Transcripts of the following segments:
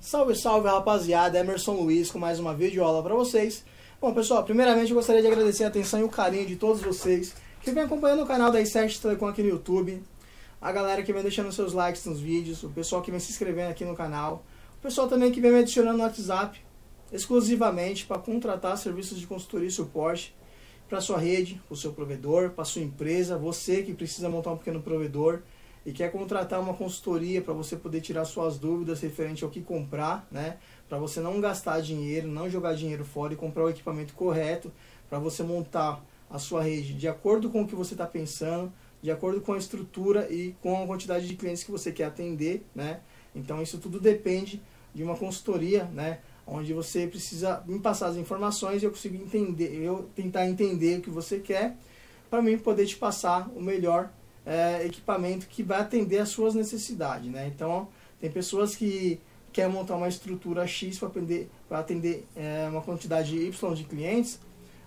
Salve, salve rapaziada, Emerson Luiz com mais uma videoaula para vocês. Bom pessoal, primeiramente eu gostaria de agradecer a atenção e o carinho de todos vocês que vem acompanhando o canal da i7 Telecom aqui no YouTube, a galera que vem deixando seus likes nos vídeos, o pessoal que vem se inscrevendo aqui no canal, o pessoal também que vem me adicionando no WhatsApp, exclusivamente para contratar serviços de consultoria e suporte para sua rede, o seu provedor, para sua empresa, você que precisa montar um pequeno provedor, e quer contratar uma consultoria para você poder tirar suas dúvidas referente ao que comprar, né? Para você não gastar dinheiro, não jogar dinheiro fora e comprar o equipamento correto para você montar a sua rede de acordo com o que você está pensando, de acordo com a estrutura e com a quantidade de clientes que você quer atender, né? Então isso tudo depende de uma consultoria, né? Onde você precisa me passar as informações e eu consigo entender, eu tentar entender o que você quer para mim poder te passar o melhor é, equipamento que vai atender às suas necessidades. Né? Então, tem pessoas que querem montar uma estrutura X para atender, é, uma quantidade Y de clientes,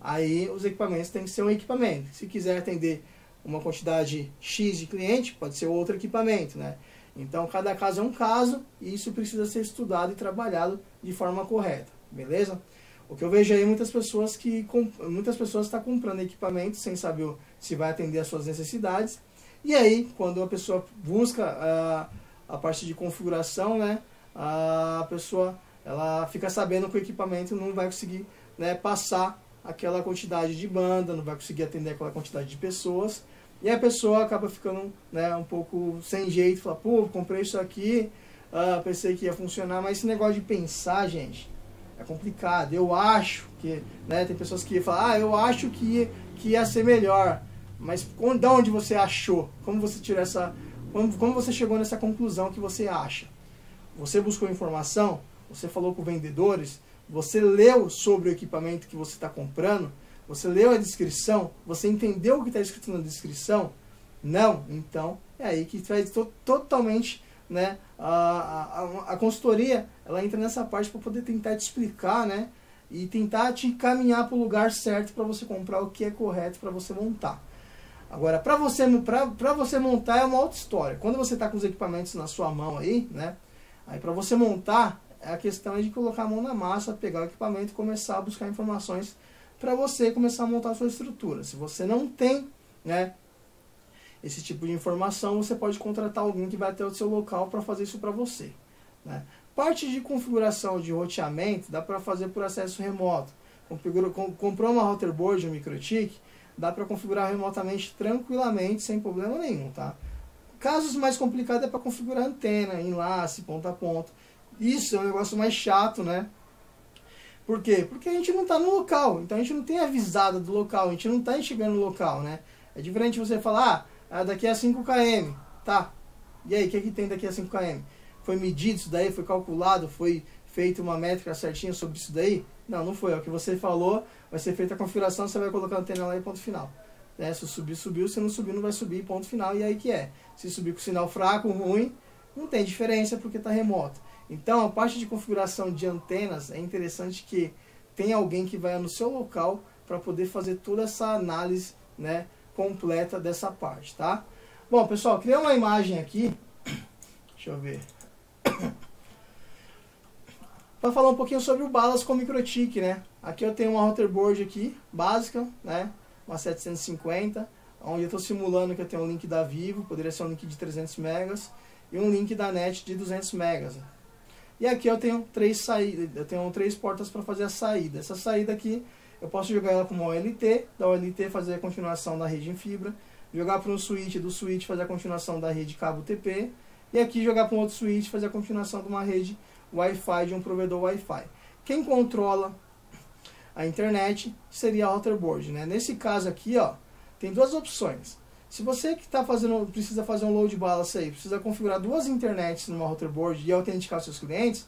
aí os equipamentos têm que ser um equipamento. Se quiser atender uma quantidade X de cliente, pode ser outro equipamento. Né? Então, cada caso é um caso e isso precisa ser estudado e trabalhado de forma correta, beleza? O que eu vejo aí muitas pessoas que muitas pessoas estão tá comprando equipamento sem saber se vai atender às suas necessidades e aí, quando a pessoa busca a, a parte de configuração, né, a pessoa ela fica sabendo que o equipamento não vai conseguir né, passar aquela quantidade de banda, não vai conseguir atender aquela quantidade de pessoas. E a pessoa acaba ficando né, um pouco sem jeito, fala, pô, comprei isso aqui, uh, pensei que ia funcionar, mas esse negócio de pensar, gente, é complicado. Eu acho que, né, tem pessoas que falam, ah, eu acho que que ia ser melhor. Mas de onde você achou? Como você tirou essa. Como, você chegou nessa conclusão que você acha? Você buscou informação? Você falou com vendedores? Você leu sobre o equipamento que você está comprando? Você leu a descrição? Você entendeu o que está escrito na descrição? Não? Então é aí que faz to totalmente né, a, a, a consultoria ela entra nessa parte para poder tentar te explicar né, e tentar te encaminhar para o lugar certo para você comprar o que é correto para você montar. Agora, para você, você montar é uma outra história. Quando você está com os equipamentos na sua mão aí, né? Aí para você montar, a questão é de colocar a mão na massa, pegar o equipamento e começar a buscar informações para você começar a montar a sua estrutura. Se você não tem, né, esse tipo de informação, você pode contratar alguém que vai até o seu local para fazer isso para você. Né? Parte de configuração de roteamento dá para fazer por acesso remoto. Comprou uma router board, um microtik, dá para configurar remotamente tranquilamente, sem problema nenhum, tá? Casos mais complicados é para configurar antena, enlace, ponta a ponta. Isso é um negócio mais chato, né? Por quê? Porque a gente não está no local, então a gente não tem avisada do local, a gente não está enxergando o local, né? É diferente você falar, ah, daqui a 5 km, tá? E aí, o que, que tem daqui a 5 km? Foi medido isso daí, foi calculado, foi feita uma métrica certinha sobre isso daí? Não, não foi. É o que você falou, vai ser feita a configuração, você vai colocar a antena lá e ponto final. Né? Se subir, subiu. Se não subir, não vai subir, ponto final. E aí que é. Se subir com sinal fraco, ruim, não tem diferença porque está remoto. Então, a parte de configuração de antenas é interessante que tem alguém que vai no seu local para poder fazer toda essa análise né, completa dessa parte, tá? Bom, pessoal, criei uma imagem aqui. Deixa eu ver para falar um pouquinho sobre o Balas com microtik, né? Aqui eu tenho uma router board aqui, básica, né? Uma 750, onde eu estou simulando que eu tenho um link da Vivo, poderia ser um link de 300 megas, e um link da NET de 200 megas. E aqui eu tenho três saídas, eu tenho três portas para fazer a saída. Essa saída aqui, eu posso jogar ela como OLT, da OLT fazer a continuação da rede em fibra, jogar para um switch, do switch fazer a continuação da rede cabo TP, e aqui jogar para um outro switch fazer a continuação de uma rede Wi-Fi de um provedor Wi-Fi. Quem controla a internet seria a Routerboard. Né? Nesse caso aqui, ó, tem duas opções. Se você que está fazendo, precisa fazer um load balance aí, precisa configurar duas internets numa Routerboard e autenticar seus clientes,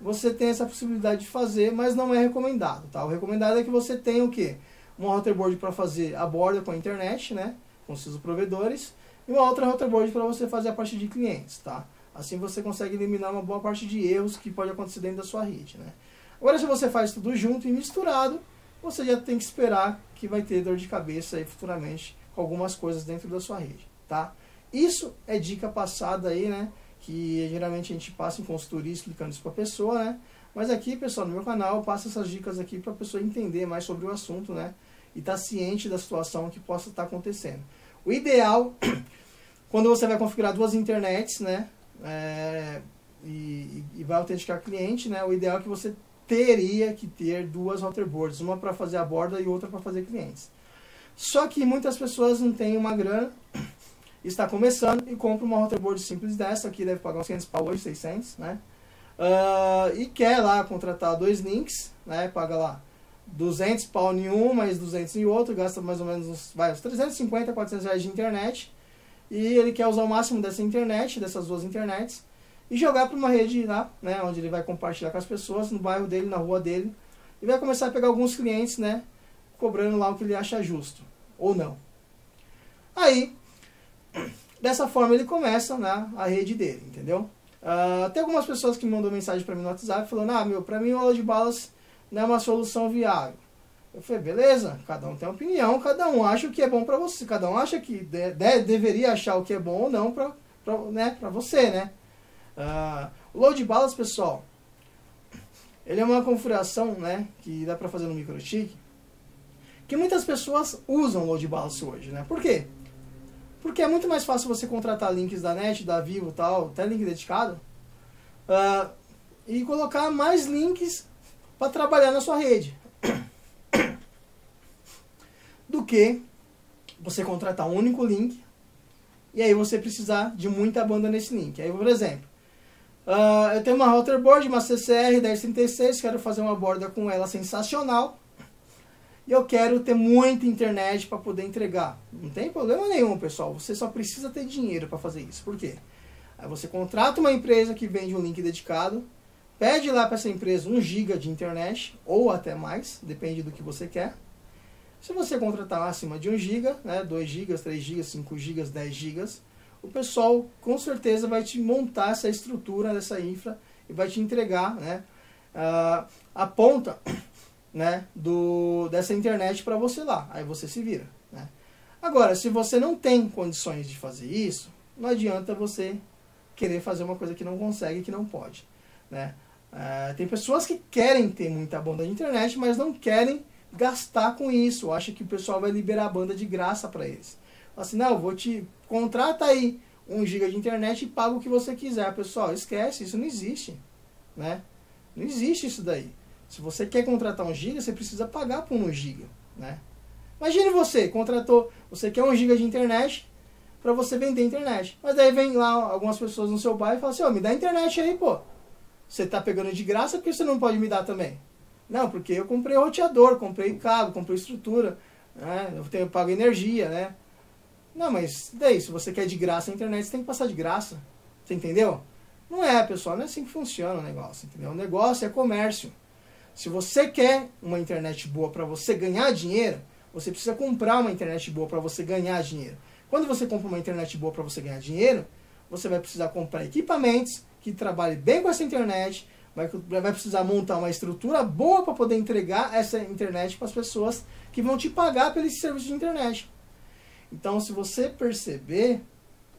você tem essa possibilidade de fazer, mas não é recomendado. Tá? O recomendado é que você tenha o quê? Uma Routerboard para fazer a borda com a internet, né? com seus provedores, e uma outra Routerboard para você fazer a parte de clientes. Tá? Assim você consegue eliminar uma boa parte de erros que pode acontecer dentro da sua rede. Né? Agora, se você faz tudo junto e misturado, você já tem que esperar que vai ter dor de cabeça aí futuramente com algumas coisas dentro da sua rede. Tá? Isso é dica passada aí, né? que geralmente a gente passa em consultoria explicando isso para a pessoa, né? Mas aqui, pessoal, no meu canal eu passo essas dicas aqui para a pessoa entender mais sobre o assunto, né? E estar tá ciente da situação que possa estar tá acontecendo. O ideal, quando você vai configurar duas internets, né? É, e, e, vai autenticar cliente, né? O ideal é que você teria que ter duas routerboards, uma para fazer a borda e outra para fazer clientes. Só que muitas pessoas não têm uma grana, está começando e compra uma routerboard simples dessa aqui, deve pagar uns 500 pau hoje, 600, né? Uh, e quer lá contratar dois links, né? Paga lá 200 pau em um, mais 200 em outro, gasta mais ou menos uns, vai, uns 350, 400 reais de internet. E ele quer usar o máximo dessa internet, dessas duas internets, e jogar para uma rede lá, né? Onde ele vai compartilhar com as pessoas, no bairro dele, na rua dele. E vai começar a pegar alguns clientes, né? Cobrando lá o que ele acha justo, ou não. Aí, dessa forma ele começa né, a rede dele, entendeu? Uh, tem algumas pessoas que mandam mensagem para mim no WhatsApp falando, ah, meu, para mim o aula de balas não é uma solução viável. Eu falei, beleza, cada um tem uma opinião, cada um acha o que é bom para você, cada um acha que de, de, deveria achar o que é bom ou não para né, você, né? Uh, o load balas, pessoal, ele é uma configuração, né, que dá para fazer no microchip, que muitas pessoas usam load balance hoje, né? Por quê? Porque é muito mais fácil você contratar links da NET, da Vivo tal, até link dedicado, uh, e colocar mais links para trabalhar na sua rede. Que você contratar um único link e aí você precisar de muita banda nesse link. Aí, por exemplo, uh, eu tenho uma router board, uma CCR 1036, quero fazer uma borda com ela sensacional e eu quero ter muita internet para poder entregar. Não tem problema nenhum, pessoal. Você só precisa ter dinheiro para fazer isso. Por quê? Aí você contrata uma empresa que vende um link dedicado, pede lá para essa empresa 1 GB de internet, ou até mais, depende do que você quer. Se você contratar acima de 1 GB, né, 2 GB, 3 GB, 5 GB, 10 GB, o pessoal com certeza vai te montar essa estrutura dessa infra e vai te entregar né, a, a ponta né, do, dessa internet para você lá. Aí você se vira. Né? Agora, se você não tem condições de fazer isso, não adianta você querer fazer uma coisa que não consegue, que não pode. Né? É, tem pessoas que querem ter muita banda de internet, mas não querem gastar com isso. Acha que o pessoal vai liberar a banda de graça para eles. Assim, não, vou te contrata aí um giga de internet e paga o que você quiser. Pessoal, esquece, isso não existe. Né? Não existe isso daí. Se você quer contratar um giga, você precisa pagar por um giga, né? Imagine você, contratou, você quer um giga de internet para você vender internet. Mas daí vem lá algumas pessoas no seu bairro e falam assim, ó, oh, me dá internet aí, pô. Você tá pegando de graça, por que você não pode me dar também? Não, porque eu comprei roteador, comprei cabo, comprei estrutura, né? eu tenho pago energia, né? Não, mas daí, se você quer de graça a internet, você tem que passar de graça. Você entendeu? Não é, pessoal, não é assim que funciona o negócio, entendeu? O negócio é comércio. Se você quer uma internet boa para você ganhar dinheiro, você precisa comprar uma internet boa para você ganhar dinheiro. Quando você compra uma internet boa para você ganhar dinheiro, você vai precisar comprar equipamentos que trabalhem bem com essa internet, vai, vai precisar montar uma estrutura boa para poder entregar essa internet para as pessoas que vão te pagar pelo serviço de internet. Então, se você perceber,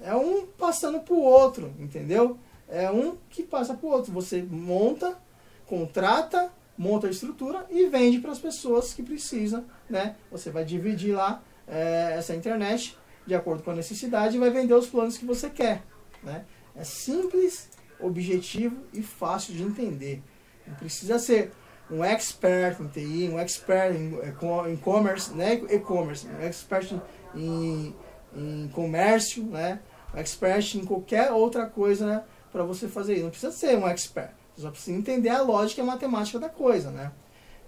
é um passando para o outro, entendeu? É um que passa para o outro. Você monta, contrata monta a estrutura e vende para as pessoas que precisam, né? Você vai dividir lá é, essa internet de acordo com a necessidade e vai vender os planos que você quer, né? É simples, objetivo e fácil de entender. Não precisa ser um expert em TI, um expert em e-commerce, né? E-commerce, um expert em, em comércio, né? Um expert em qualquer outra coisa, né? Para você fazer isso. Não precisa ser um expert. Você só precisa entender a lógica e a matemática da coisa, né?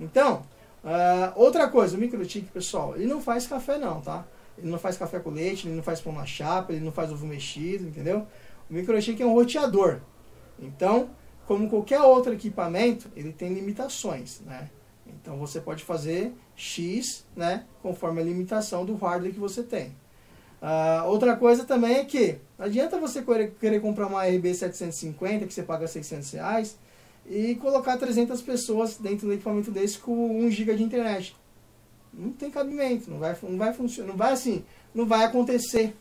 Então, uh, outra coisa, o microtique, pessoal, ele não faz café não, tá? Ele não faz café com leite, ele não faz pão na chapa, ele não faz ovo mexido, entendeu? O microtique é um roteador. Então, como qualquer outro equipamento, ele tem limitações, né? Então você pode fazer X, né, conforme a limitação do hardware que você tem. Uh, outra coisa também é que não adianta você querer comprar uma RB 750 que você paga 600 reais e colocar 300 pessoas dentro do equipamento desse com 1 GB de internet. Não tem cabimento, não vai, não vai funcionar, não vai assim, não vai acontecer.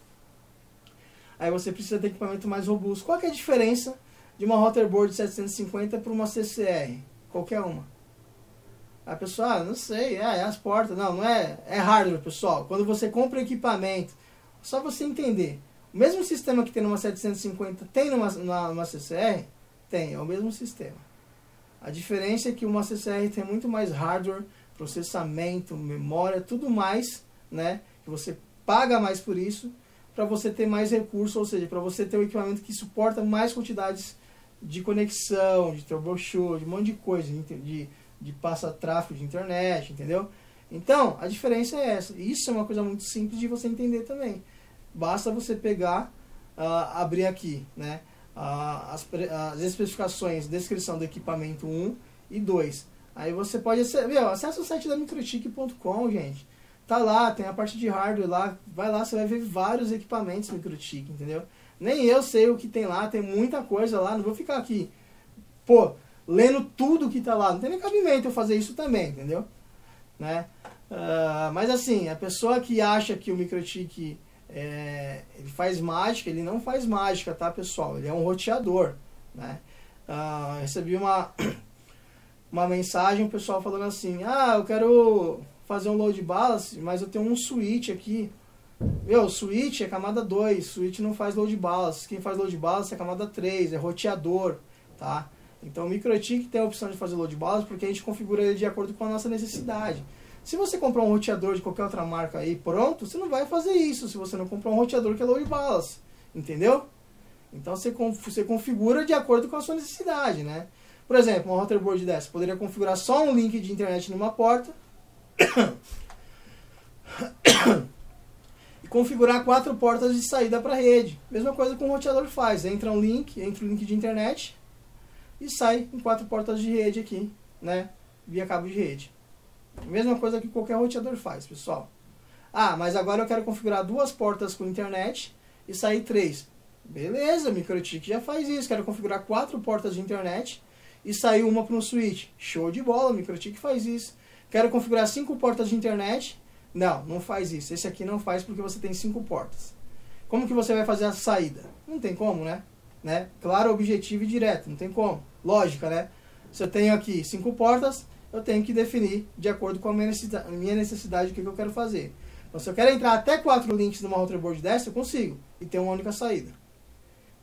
aí você precisa ter equipamento mais robusto. Qual é a diferença de uma Routerboard 750 para uma CCR? Qualquer uma. A pessoa, ah, não sei, é, é, as portas. Não, não é, é hardware, pessoal. Quando você compra equipamento, só você entender. O mesmo sistema que tem numa 750 tem numa, numa CCR? Tem, é o mesmo sistema. A diferença é que uma CCR tem muito mais hardware, processamento, memória, tudo mais, né? Que você paga mais por isso para você ter mais recursos, ou seja, para você ter um equipamento que suporta mais quantidades de conexão, de troubleshoot, de um monte de coisa, de, de passa tráfego de internet, entendeu? Então, a diferença é essa. Isso é uma coisa muito simples de você entender também. Basta você pegar, uh, abrir aqui, né? Uh, as, as especificações, descrição do equipamento 1 e 2. Aí você pode acessar, acessa o site da microtik.com, gente. Tá lá, tem a parte de hardware lá. Vai lá, você vai ver vários equipamentos Microtik, entendeu? Nem eu sei o que tem lá, tem muita coisa lá. Não vou ficar aqui, pô, lendo tudo que tá lá. Não tem nem cabimento eu fazer isso também, entendeu? Né? Uh, mas assim, a pessoa que acha que o Microtik é, ele faz mágica, ele não faz mágica, tá pessoal? Ele é um roteador, né? Uh, recebi uma, uma mensagem, o pessoal falando assim, ah, eu quero fazer um load balance, mas eu tenho um switch aqui. Meu, switch é camada 2, switch não faz load balance. Quem faz load balance é camada 3, é roteador, tá? Então o MikroTik tem a opção de fazer load balance porque a gente configura ele de acordo com a nossa necessidade. Se você comprar um roteador de qualquer outra marca aí pronto, você não vai fazer isso se você não comprar um roteador que é load balance, entendeu? Então você, você configura de acordo com a sua necessidade, né? Por exemplo, uma routerboard dessa poderia configurar só um link de internet numa porta configurar quatro portas de saída para a rede. Mesma coisa que o roteador faz. Entra um link, entra o um link de internet e sai em quatro portas de rede aqui, né? Via cabo de rede. Mesma coisa que qualquer roteador faz, pessoal. Ah, mas agora eu quero configurar duas portas com internet e sair três. Beleza, MikroTik já faz isso. Quero configurar quatro portas de internet e sair uma para um switch. Show de bola, MikroTik faz isso. Quero configurar cinco portas de internet. Não, não faz isso. Esse aqui não faz porque você tem cinco portas. Como que você vai fazer a saída? Não tem como, né? né? Claro, objetivo e direto. Não tem como. Lógica, né? Se eu tenho aqui cinco portas, eu tenho que definir de acordo com a minha necessidade, minha necessidade o que, eu quero fazer. Então, se eu quero entrar até quatro links numa routerboard dessa, eu consigo. E tem uma única saída.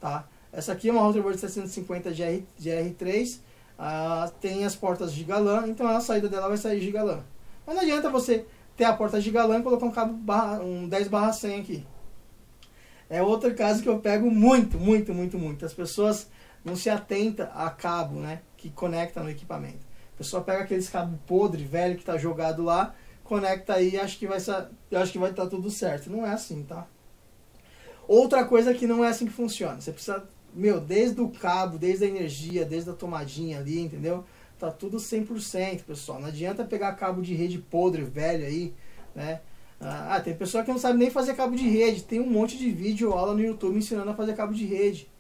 Tá? Essa aqui é uma routerboard 750 GR, GR3 ah, tem as portas gigalã, então a saída dela vai sair gigalã. Mas não adianta você ter a porta gigalã e colocar um cabo barra, um 10 barra 100 aqui. É outro caso que eu pego muito, muito, muito, muito. As pessoas não se atentam a cabo, né, que conecta no equipamento. A pessoa pega aqueles cabos podre, velho que está jogado lá, conecta aí e acho que vai estar tá tudo certo. Não é assim, tá? Outra coisa que não é assim que funciona. Você precisa meu, desde o cabo, desde a energia, desde a tomadinha ali, entendeu? Tá tudo 100%, pessoal. Não adianta pegar cabo de rede podre, velho aí, né? Ah, tem pessoa que não sabe nem fazer cabo de rede. Tem um monte de vídeo aula no YouTube ensinando a fazer cabo de rede.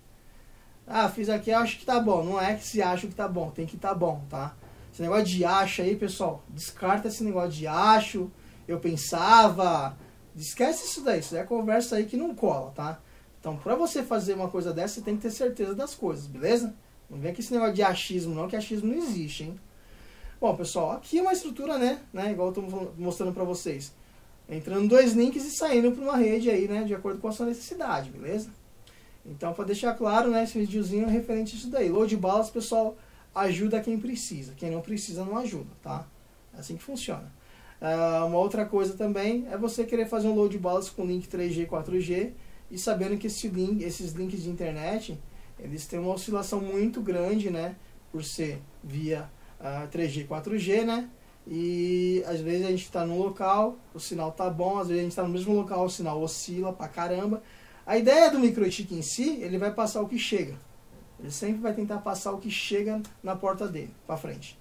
Ah, fiz aqui, acho que tá bom. Não é que se acha que tá bom, tem que tá bom, tá? Esse negócio de acho aí, pessoal, descarta esse negócio de acho, eu pensava. Esquece isso daí, isso é conversa aí que não cola, tá? Então, para você fazer uma coisa dessa, você tem que ter certeza das coisas, beleza? Não vem com esse negócio de achismo não, que achismo não existe, hein? Bom, pessoal, aqui é uma estrutura, né? né igual eu estou mostrando para vocês. Entrando dois links e saindo para uma rede aí, né? De acordo com a sua necessidade, beleza? Então, para deixar claro, né? Esse videozinho é referente a isso daí. Load balas, pessoal, ajuda quem precisa. Quem não precisa, não ajuda, tá? É assim que funciona. Uh, uma outra coisa também é você querer fazer um load balance com link 3G, 4G e sabendo que esse link, esses links de internet eles têm uma oscilação muito grande, né? Por ser via uh, 3G, 4G, né? E às vezes a gente está num local, o sinal tá bom, às vezes a gente está no mesmo local, o sinal oscila pra caramba. A ideia do microchip em si, ele vai passar o que chega. Ele sempre vai tentar passar o que chega na porta dele, para frente.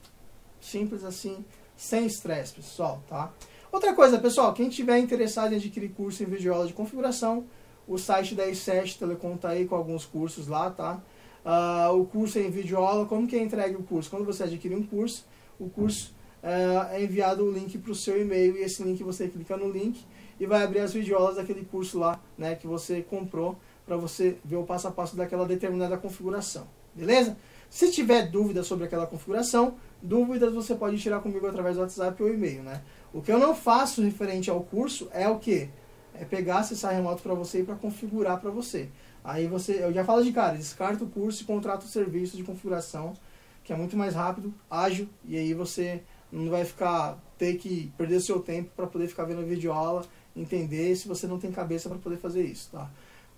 Simples assim, sem estresse, pessoal, tá? Outra coisa, pessoal, quem tiver interessado em adquirir curso em videoaula de configuração, o site da i7 Telecom tá aí com alguns cursos lá, tá? Uh, o curso é em videoaula. Como que é entregue o curso? Quando você adquire um curso, o curso uh, é enviado o link para o seu e-mail e esse link você clica no link e vai abrir as videoaulas daquele curso lá, né, que você comprou para você ver o passo a passo daquela determinada configuração. Beleza? Se tiver dúvida sobre aquela configuração, dúvidas você pode tirar comigo através do WhatsApp ou e-mail, né? O que eu não faço referente ao curso é o que? É pegar acessar remoto para você e para configurar para você. Aí você, eu já falo de cara, descarta o curso e contrata o serviço de configuração, que é muito mais rápido, ágil, e aí você não vai ficar ter que perder seu tempo para poder ficar vendo a videoaula, entender se você não tem cabeça para poder fazer isso, tá?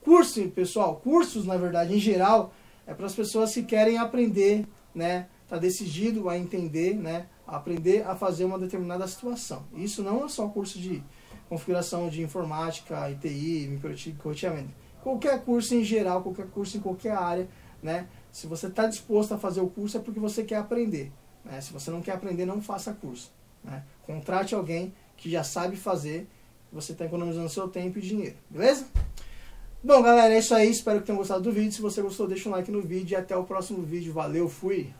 Curso, pessoal, cursos, na verdade, em geral, é para as pessoas que querem aprender, né? Tá decidido a entender, né? Aprender a fazer uma determinada situação. Isso não é só curso de configuração de informática, ITI, microroteamento. Qualquer curso em geral, qualquer curso em qualquer área, né? Se você está disposto a fazer o curso é porque você quer aprender. Né? Se você não quer aprender, não faça curso. Né? Contrate alguém que já sabe fazer, você está economizando seu tempo e dinheiro, beleza? Bom, galera, é isso aí. Espero que tenham gostado do vídeo. Se você gostou, deixa um like no vídeo e até o próximo vídeo. Valeu, fui!